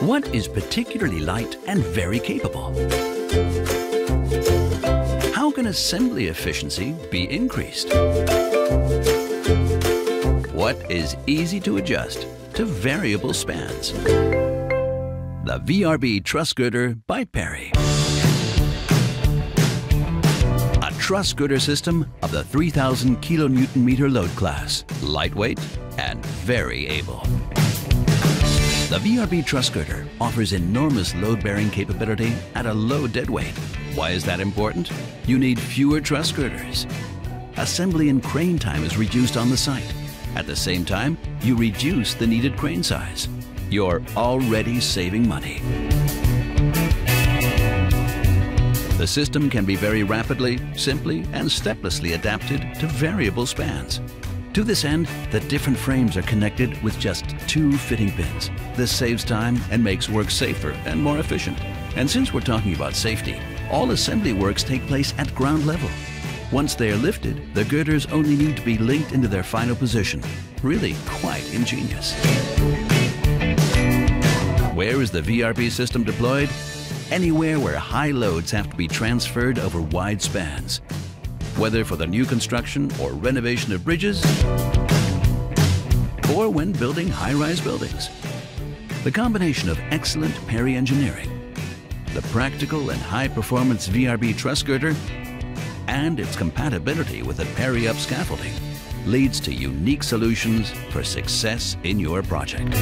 What is particularly light and very capable? How can assembly efficiency be increased? What is easy to adjust to variable spans? The VRB Truss Girder by PERI. A truss girder system of the 3000 kilonewton meter load class, lightweight and very able. The VRB truss girder offers enormous load-bearing capability at a low dead weight. Why is that important? You need fewer truss girders. Assembly and crane time is reduced on the site. At the same time, you reduce the needed crane size. You're already saving money. The system can be very rapidly, simply, and steplessly adapted to variable spans. To this end, the different frames are connected with just two fitting pins. This saves time and makes work safer and more efficient. And since we're talking about safety, all assembly works take place at ground level. Once they are lifted, the girders only need to be linked into their final position. Really quite ingenious. Where is the VRB system deployed? Anywhere where high loads have to be transferred over wide spans whether for the new construction or renovation of bridges, or when building high-rise buildings. The combination of excellent PERI engineering, the practical and high-performance VRB truss girder, and its compatibility with the PERI UP scaffolding leads to unique solutions for success in your project.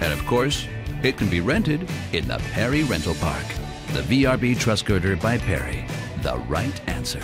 And of course, it can be rented in the PERI Rental Park. The VRB Truss Girder by PERI. The right answer.